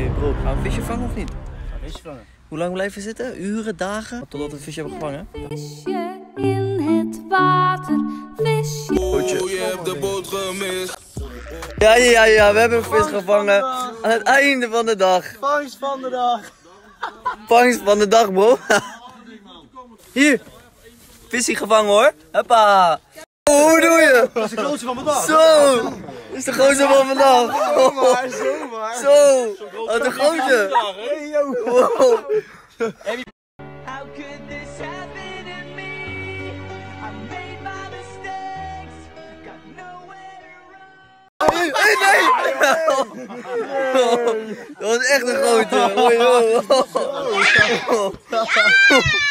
hey bro, gaan we een visje vangen of niet? Visje vangen. Hoe lang blijven we zitten? Uren, dagen? Totdat we een visje hebben gevangen? Visje in het water, visje. Oh, je hebt de boot gemist. Ja, ja, ja, we hebben een vis gevangen aan het einde van de dag. Vangst van de dag. Vangst van de dag, bro. Hier, visie gevangen hoor. Hoppa. Hoe doe je? Dat is de grootste van dag. Zo, dit is de grootste van vandaag. Zomaar, zomaar. Zo, wat een grootje. Hey. How could this happen to me? I made my mistakes, got nowhere to run. Hey, nee! Dat was echt een grote.